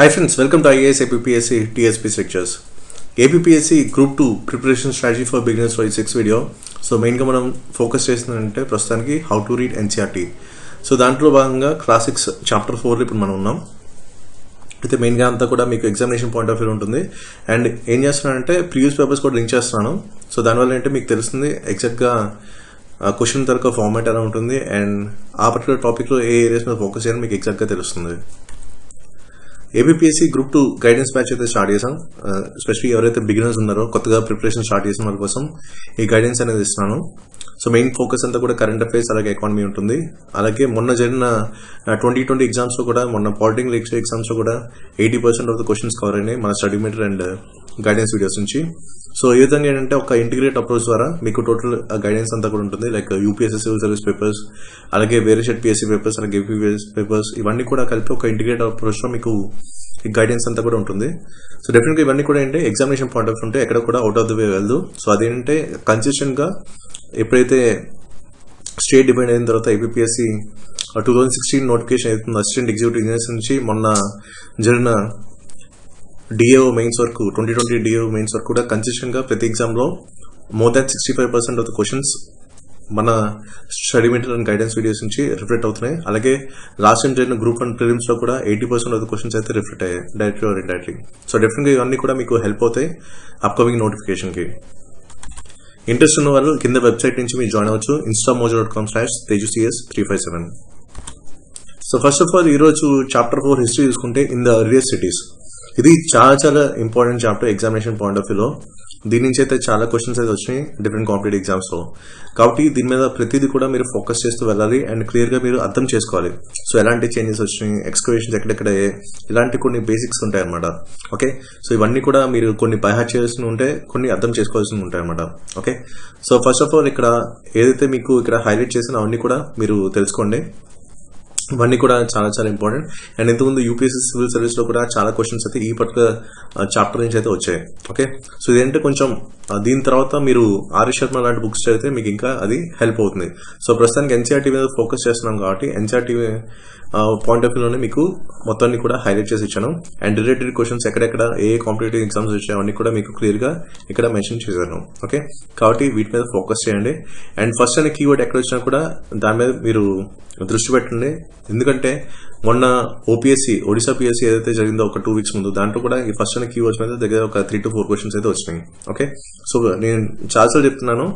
Hi friends, welcome to IAS APPSC TSP Lectures. APPSC group two preparation strategy for beginners for six video so మెయిన్గా మనం focus చేస్తుందంటే ప్రస్తుతానికి how to read NCERT so దాంట్లో భాగంగా classics chapter ఫోర్లో ఇప్పుడు మనం ఉన్నాం. అయితే మెయిన్గా అంతా కూడా మీకు ఎగ్జామినేషన్ పాయింట్ ఆఫ్ వ్యూ ఉంటుంది. అండ్ ఏం చేస్తున్నానంటే ప్రీవియస్ పేపర్స్ కూడా లింక్ చేస్తున్నాను. సో దానివల్ల ఏంటంటే మీకు తెలుస్తుంది ఎగ్జాక్ట్గా క్వశ్చన్ తరగ ఫార్మాట్ ఎలా ఉంటుంది. అండ్ ఆ పర్టికులర్ టాపిక్లో ఏ ఏరియాస్ మీద ఫోకస్ చేయాలని మీకు ఎగ్జాక్ట్గా తెలుస్తుంది. APPSC group two guidance batch అయితే స్టార్ట్ చేసాం ఎస్పెషల్లీ ఎవరైతే బిగినర్స్ ఉన్నారో కొత్తగా ప్రిపరేషన్ స్టార్ట్ చేసిన వాళ్ళ కోసం ఈ గైడెన్స్ అనేది ఇస్తున్నాను. సో మెయిన్ ఫోకస్ అంతా కూడా కరెంట్ అఫైర్స్ అలాగే ఎకానమీ ఉంటుంది. అలాగే మొన్న జరిగిన ట్వంటీ ట్వంటీ ఎగ్జామ్స్లో కూడా మొన్న పాలిటికల్ ఎగ్జామ్స్లో కూడా eighty percent of the questions cover అయినాయి. మన study material and guidance videos నుంచి. సో ఈ విధంగా ఏంటంటే ఒక ఇంటిగ్రేట్ అప్రోచ్ ద్వారా మీకు టోటల్ గైడెన్స్ అంతా కూడా ఉంటుంది. Like UPSC civil service papers అలాగే వేరే షెట్ పిఎస్సీ పేపర్స్ అలాగే యూపీఎస్ పేపర్స్ ఇవన్నీ కూడా కలిపి ఒక ఇంటిగ్రేట్ అప్రోచ్లో మీకు గైడెన్స్ అంతా కూడా ఉంటుంది. సో డెఫినెట్గా ఇవన్నీ కూడా ఏంటంటే ఎగ్జామినేషన్ పాయింట్ ఆఫ్ ఉంటే ఎక్కడ కూడా అవుట్ ఆఫ్ ది వే వెళ్ళదు. సో అదేంటంటే కన్సిస్టెంట్గా ఎప్పుడైతే స్టేట్ డిపెండ్ అయిన తర్వాత APPSC two thousand sixteen notification అవుతుంది అసిస్టెంట్ ఎగ్జిక్యూటివ్ ఇంజనీర్స్ నుంచి మొన్న జరిగిన డిఏఓ మెయిన్స్ వరకు ట్వంటీ ట్వంటీ డిఏఓ మెయిన్స్ వరకు కూడా కన్సిస్టెంట్గా ప్రతి ఎగ్జామ్లో more than sixty five percent of the questions మన study material and guidance videos నుంచి రిఫ్లెక్ట్ అవుతున్నాయి. అలాగే లాస్ట్ టైం జరిగిన గ్రూప్ అండ్ ప్రిలిమ్స్లో కూడా eighty percent of the questions అయితే రిఫ్లెక్ట్ అయ్యాయి డైరెక్ట్లీ ఆర్ ఇండైరెక్ట్లీ సో డెఫినెట్గా ఇవన్నీ కూడా మీకు హెల్ప్ అవుతాయి అప్కమింగ్ నోటిఫికేషన్కి. ఇంట్రెస్ట్ ఉన్న వాళ్ళు కింద వెబ్సైట్ నుంచి మీరు జాయిన్ అవ్వచ్చు Instamojo dot com slash తేజుసిఎస్ three five seven so first of all ఈరోజు చాప్టర్ ఫోర్ హిస్టరీ చూసుకుంటే ఇన్ ద అర్లియస్ సిటీస్ ఇది చాలా చాలా important chapter examination point of వ్యూలో దీని నుంచి అయితే చాలా క్వశ్చన్స్ అయితే వచ్చినాయి డిఫరెంట్ కాంపిటేటివ్ ఎగ్జామ్స్లో. కాబట్టి దీని మీద ప్రతిదీ కూడా మీరు ఫోకస్ చేస్తూ వెళ్ళాలి అండ్ క్లియర్గా మీరు అర్థం చేసుకోవాలి. సో ఎలాంటి చేంజెస్ వచ్చినాయి ఎక్స్కవేషన్స్ ఎక్కడెక్కడ ఇలాంటి కొన్ని బేసిక్స్ ఉంటాయి అనమాట ఓకే సో ఇవన్నీ కూడా మీరు కొన్ని బైహార్ట్ చేయాల్సి ఉంటే కొన్ని అర్థం చేసుకోవాల్సి ఉంటాయి అనమాట okay so first of all ఇక్కడ ఏదైతే మీకు ఇక్కడ హైలైట్ చేసిన అవన్నీ కూడా మీరు తెలుసుకోండి. ఇవన్నీ కూడా చాలా చాలా ఇంపార్టెంట్ అండ్ ఇంతకుముందు యూపీఎస్సీ సివిల్ సర్వీస్లో కూడా చాలా క్వశ్చన్స్ అయితే ఈ పర్టికులర్ చాప్టర్ uh, నుంచి అయితే వచ్చాయి. ఓకే సో ఇదేంటే కొంచెం uh, దీని తర్వాత మీరు ఆర్య శర్మ లాంటి బుక్స్ చదివితే మీకు ఇంకా అది హెల్ప్ అవుతుంది. సో ప్రస్తుతానికి ఎన్సీఆర్టీ మీద ఫోకస్ చేస్తున్నాం కాబట్టి ఎన్సీఆర్టీ పాయింట్ ఆఫ్ వ్యూలోనే మీకు మొత్తాన్ని కూడా హైలైట్ చేసి ఇచ్చాను. అండ్ రిలేటెడ్ క్వశ్చన్స్ ఎక్కడెక్కడ ఏ కాంపిటేటివ్ ఎగ్జామ్స్ వచ్చాయి అవన్నీ కూడా మీకు క్లియర్గా ఇక్కడ మెన్షన్ చేశాను. ఓకే కాబట్టి వీటి మీద ఫోకస్ చేయండి. అండ్ ఫస్ట్ అనే కీవర్డ్ ఎక్కడ వచ్చినా కూడా దాని మీద మీరు దృష్టి పెట్టండి. ఎందుకంటే మొన్న ఓపీఎస్సీ ఒడిశా పిఎస్సీ ఏదైతే జరిగిందో ఒక టూ వీక్స్ ముందు దాంట్లో కూడా ఈ ఫస్ట్ అనే కీవర్డ్స్ మీద దగ్గర ఒక త్రీ టు ఫోర్ క్వశ్చన్స్ అయితే వచ్చినాయి. ఓకే సో నేను చాలాసార్లు చెప్తున్నాను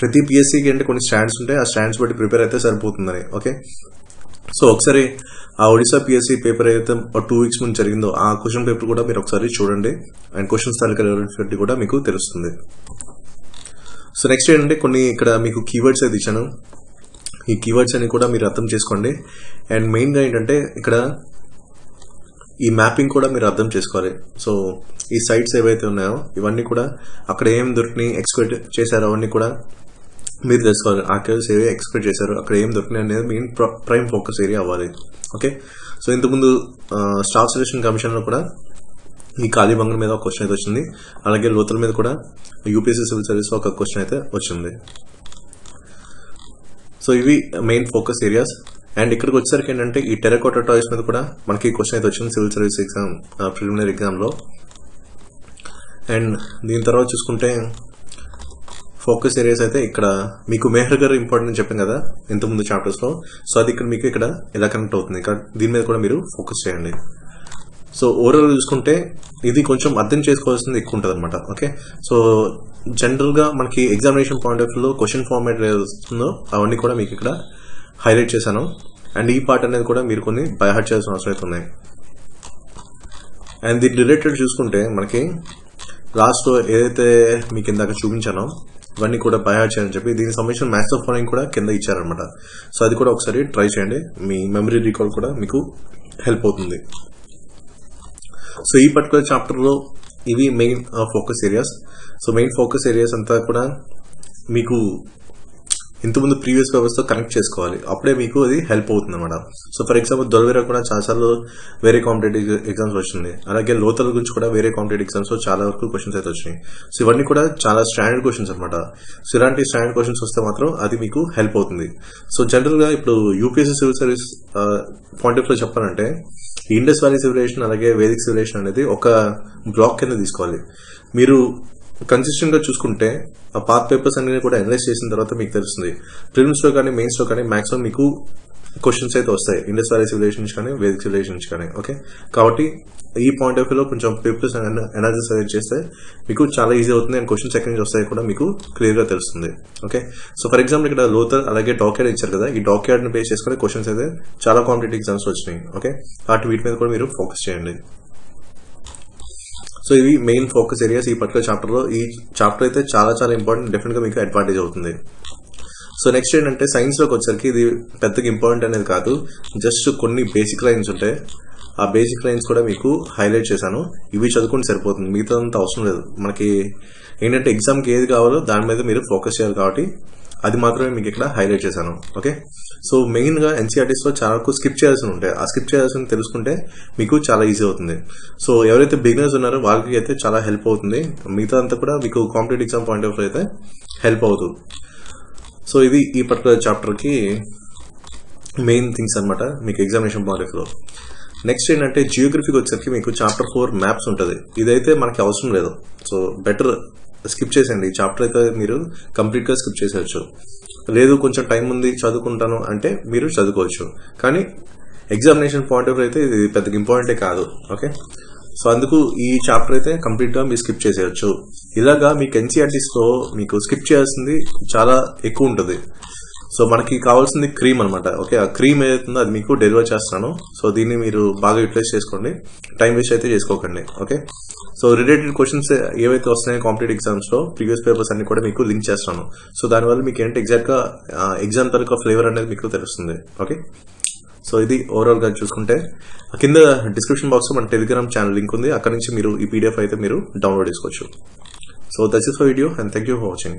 ప్రతి పిఎస్సీకి అంటే కొన్ని స్టాండ్స్ ఉంటాయి ఆ స్టాండ్స్ బట్టి ప్రిపేర్ అయితే సరిపోతుందని. ఓకే సో ఒకసారి ఆ ఒడిశా పిఎస్సీ పేపర్ ఏదైతే టూ వీక్స్ ముందు జరిగిందో ఆ క్వశ్చన్ పేపర్ కూడా మీరు ఒకసారి చూడండి. అండ్ క్వశ్చన్స్ తాలూకా కూడా మీకు తెలుస్తుంది. సో నెక్స్ట్ ఏంటంటే కొన్ని ఇక్కడ మీకు కీవర్డ్స్ అయితే ఇచ్చాను. ఈ కీవర్డ్స్ అని కూడా మీరు అర్థం చేసుకోండి. అండ్ మెయిన్గా ఏంటంటే ఇక్కడ ఈ మ్యాపింగ్ కూడా మీరు అర్థం చేసుకోవాలి. సో ఈ సైట్స్ ఏవైతే ఉన్నాయో ఇవన్నీ కూడా అక్కడ ఏం దొరికినాయి ఎక్స్పెక్ట్ చేశారో అవన్నీ కూడా మీరు తెలుసుకోవాలి. ఆ ఏవి ఎక్స్పెక్ట్ చేశారు. అక్కడ ఏం దొరికినాయి అనేది మెయిన్ ప్రైమ్ ఫోకస్ ఏరియా అవ్వాలి. ఓకే సో ఇంతకుముందు స్టాఫ్ సెలక్షన్ కమిషన్లో కూడా ఈ కాళీబంగన్ మీద ఒక క్వశ్చన్ అయితే వచ్చింది. అలాగే లోతుల మీద కూడా యూపీఎస్సీ సివిల్ సర్వీస్ ఒక క్వశ్చన్ అయితే వచ్చింది. సో ఇవి మెయిన్ ఫోకస్ ఏరియాస్ అండ్ ఇక్కడికి వచ్చేసరికి ఏంటంటే ఈ టెరకోటా టాయిస్ మీద కూడా మనకి క్వశ్చన్ అయితే వచ్చింది సివిల్ సర్వీస్ ఎగ్జామ్ ప్రిలిమినరీ ఎగ్జామ్లో. అండ్ దీని తర్వాత చూసుకుంటే ఫోకస్ ఏరియాస్ అయితే ఇక్కడ మీకు మేహర్ గారు ఇంపార్టెంట్ చెప్పాను కదా ఇంతకుముందు చాప్టర్స్లో. సో అది ఇక్కడ మీకు ఇక్కడ ఎలా కనెక్ట్ అవుతుంది? దీని మీద కూడా మీరు ఫోకస్ చేయండి. సో ఓవరాల్ చూసుకుంటే ఇది కొంచెం అర్థం చేసుకోవాల్సింది ఎక్కువ ఉంటుంది అనమాట ఓకే సో జనరల్గా మనకి ఎగ్జామినేషన్ పాయింట్ ఆఫ్ వ్యూలో క్వశ్చన్ ఫార్మాట్ వస్తుందో అవన్నీ కూడా మీకు ఇక్కడ హైలైట్ చేశాను. అండ్ ఈ పార్ట్ అనేది కూడా మీరు కొన్ని బైహార్ట్ చేయాల్సిన అవసరం అయితే ఉన్నాయి. అండ్ దీని రిలేటెడ్ చూసుకుంటే మనకి లాస్ట్ ఏదైతే మీకు ఇందాక చూపించానో ఇవన్నీ కూడా బైహార్ట్ చేయాలని చెప్పి దీనికి సంబంధించిన మ్యాథ్స్ ఆఫ్ ఫాలోయింగ్ కూడా కింద ఇచ్చారనమాట సో అది కూడా ఒకసారి ట్రై చేయండి. మీ మెమరీ రీకాల్ కూడా మీకు హెల్ప్ అవుతుంది. సో ఈ పర్టికులర్ చాప్టర్లో ఇవి main focus areas so main focus areas అంతా కూడా మీకు ఇంతకుముందు ప్రీవియస్ పేపర్స్తో కనెక్ట్ చేసుకోవాలి. అప్పుడే మీకు అది హెల్ప్ అవుతుంది అనమాట సో ఫర్ ఎగ్జాంపుల్ దొరవేరా కూడా చాలాసార్లు వేరే కాంపిటేటివ్ ఎగ్జామ్స్ వచ్చింది. అలాగే లోతల గురించి కూడా వేరే కాంపిటేటివ్ ఎగ్జామ్స్ చాలా వరకు క్వశ్చన్స్ అయితే వచ్చినాయి. సో ఇవన్నీ కూడా చాలా స్టాండర్డ్ క్వశ్చన్స్ అనమాట సో ఇలాంటి స్టాండర్డ్ క్వశ్చన్స్ వస్తే మాత్రం అది మీకు హెల్ప్ అవుతుంది. సో జనరల్గా ఇప్పుడు యూపీఎస్సీ సివిల్ సర్వీస్ పాయింట్ ఆఫ్లో చెప్పాలంటే ఇండస్ వ్యాలీ సివిలేషన్ అలాగే వేదిక్ సివిలేషన్ అనేది ఒక బ్లాక్ కింద తీసుకోవాలి. మీరు కన్సిస్టెంట్గా చూసుకుంటే ఆ పాత్ పేపర్స్ అన్ని కూడా అనలైజ్ చేసిన తర్వాత మీకు తెలుస్తుంది. ప్రిలిమ్స్లో కానీ మెయిన్స్లో కానీ మాక్సిమం మీకు క్వశ్చన్స్ అయితే వస్తాయి. ఇండస్ వ్యాలీ సివిలేషన్ నుంచి కానీ వేదిక సివిలేషన్ నుంచి కానీ ఓకే కాబట్టి ఈ పాయింట్ ఆఫ్ వ్యూలో కొంచెం పేపర్స్ అనాలిసిస్ అనేది చేస్తే మీకు చాలా ఈజీ అవుతుంది అండ్ క్వశ్చన్స్ ఎక్కడి నుంచి వస్తాయి కూడా మీకు క్లియర్గా తెలుస్తుంది ఓకే సో ఫర్ ఎగ్జాంపుల్ ఇక్కడ లోతర్ అలాగే డాక్యార్డ్ ఇచ్చారు కదా? ఈ డాక్యార్డ్ని బేస్ చేసుకుని క్వశ్చన్స్ అయితే చాలా కాంపిటేటివ్ ఎగ్జామ్స్ వచ్చినాయి ఓకే వాటి వీటి మీద కూడా మీరు ఫోకస్ చేయండి. సో ఇవి మెయిన్ ఫోకస్ ఏరియాస్ ఈ పర్టికులర్ చాప్టర్లో. ఈ చాప్టర్ అయితే చాలా చాలా ఇంపార్టెంట్ డెఫినెట్గా మీకు అడ్వాంటేజ్ అవుతుంది. సో నెక్స్ట్ ఏంటంటే సైన్స్లోకి వచ్చరికి ఇది పెద్దగా ఇంపార్టెంట్ అనేది కాదు. జస్ట్ కొన్ని బేసిక్ లైన్స్ ఉంటాయి. ఆ బేసిక్ లైన్స్ కూడా మీకు హైలైట్ చేశాను. ఇవి చదువుకుంటే సరిపోతుంది. మిగతా అంత అవసరం లేదు. మనకి ఏంటంటే ఎగ్జామ్కి ఏది కావాలో దాని మీద మీరు ఫోకస్ చేయాలి కాబట్టి అది మాత్రమే మీకు ఇక్కడ హైలైట్ చేశాను ఓకే సో మెయిన్గా ఎన్సీఆర్టీస్లో చాలా వరకు స్కిప్ చేయాల్సి ఉంటాయి ఆ స్కిప్ చేయాల్సిన తెలుసుకుంటే మీకు చాలా ఈజీ అవుతుంది. సో ఎవరైతే బిగినర్స్ ఉన్నారో వాళ్ళకి అయితే చాలా హెల్ప్ అవుతుంది. మిగతా అంతా కూడా మీకు కాంపిటేటివ్ ఎగ్జామ్ పాయింట్ ఆఫ్ అయితే హెల్ప్ అవుతుంది సో ఇది ఈ పర్టికులర్ చాప్టర్కి మెయిన్ థింగ్స్ అనమాట మీకు ఎగ్జామినేషన్ పాయింట్ ఆఫ్లో. నెక్స్ట్ ఏంటంటే జియోగ్రఫీకి వచ్చేసరికి మీకు చాప్టర్ ఫోర్ మ్యాప్స్ ఉంటుంది. ఇదైతే మనకి అవసరం లేదు. సో బెటర్ స్కిప్ చేసేయండి. ఈ చాప్టర్ మీరు కంప్లీట్గా స్కిప్ చేసేయచ్చు. లేదు కొంచెం టైం ఉంది చదువుకుంటాను అంటే మీరు చదువుకోవచ్చు. కానీ ఎగ్జామినేషన్ పాయింట్ ఆఫ్ అయితే ఇది పెద్దగా ఇంపార్టెంటే కాదు. ఓకే సో అందుకు ఈ చాప్టర్ అయితే కంప్లీట్గా మీరు స్కిప్ చేసేయచ్చు. ఇలాగా మీకు ఎన్సీఆర్టీస్లో మీకు స్కిప్ చేయాల్సింది చాలా ఎక్కువ ఉంటుంది. సో మనకి కావాల్సింది క్రీమ్ అనమాట ఓకే ఆ క్రీమ్ ఏదైతుందో అది మీకు డెలివర్ చేస్తాను. సో దీన్ని మీరు బాగా యూటిలైజ్ చేసుకోండి. టైం వేస్ట్ అయితే చేసుకోకండి. ఓకే సో రిలేటెడ్ క్వశ్చన్స్ ఏవైతే వస్తున్నాయో కాంపిటేటివ్ ఎగ్జామ్స్లో ప్రీవియస్ పేపర్స్ అన్ని కూడా మీకు లింక్ చేస్తాను. సో దానివల్ల మీకు ఏంటి ఎగ్జాక్ట్గా ఎగ్జామ్ తరగ ఫ్లేవర్ అనేది మీకు తెలుస్తుంది. ఓకే సో ఇది ఓవరాల్గా చూసుకుంటే కింద డిస్క్రిప్షన్ బాక్స్లో మన టెలిగ్రామ్ ఛానల్ లింక్ ఉంది. అక్కడ నుంచి మీరు ఈ పీడిఎఫ్ అయితే మీరు డౌన్లోడ్ చేసుకోవచ్చు. So that's is for video and thank you for watching